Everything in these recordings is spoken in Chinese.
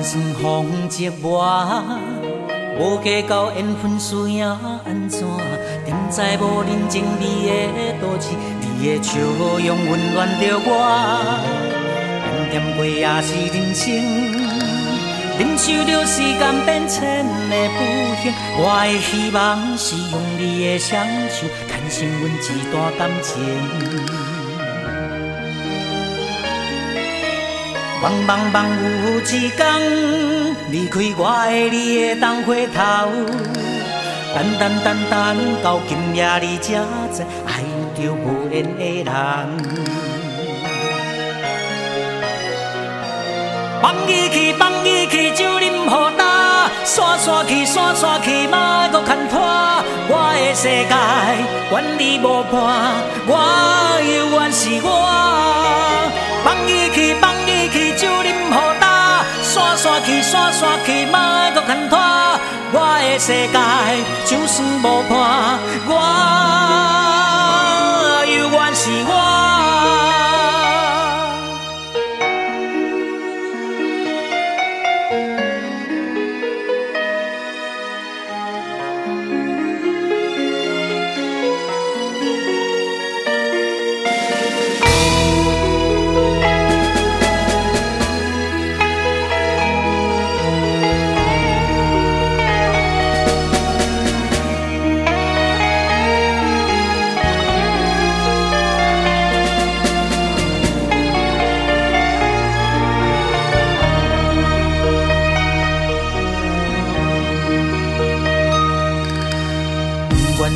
管算风折磨，无计较缘分输赢安怎？点在无人情味的都市，你的笑容温暖着我。点点过也是人生，忍受着时间变迁的不幸。我的希望是用你的双手，牵成阮一段感情。茫茫茫有一天离开我的你会当回头，等等等等到今夜你才知爱着无缘的人。放伊去，放伊去，酒啉好干，散散去，散散去，莫搁牵拖。我的世界，愿你无伴，我永远是我。散去，散散去，莫搁牵拖。我的世界就算无伴，我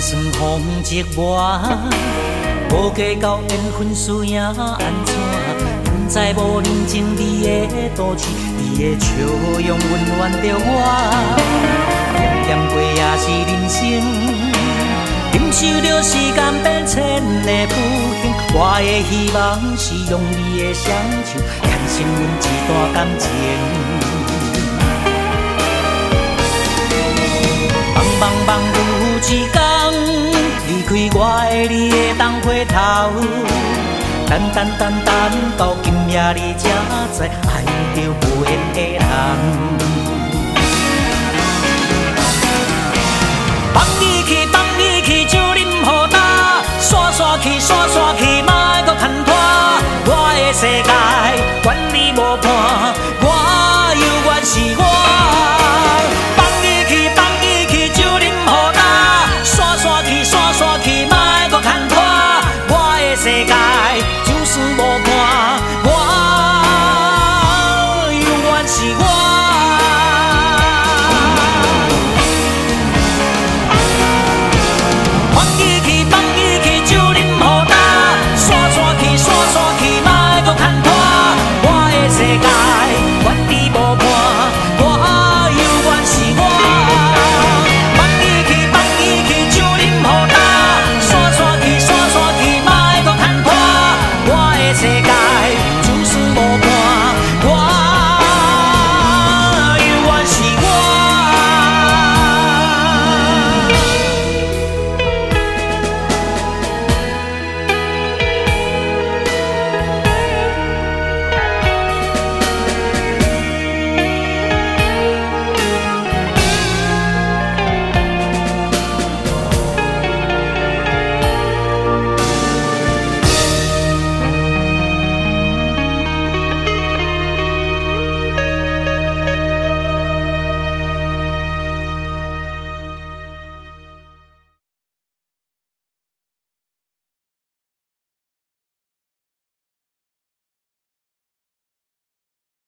算风折磨，无计较缘分输赢安怎？不知无人情你的都市，你的笑容温暖着我。点点过也是人生，忍受着时间变迁的不幸。我的希望是用你的双手，牵成阮一段感情。茫茫茫有一天。离开我爱你会当回头，等等等等到今夜你才知爱着无缘的人。放你去，世界，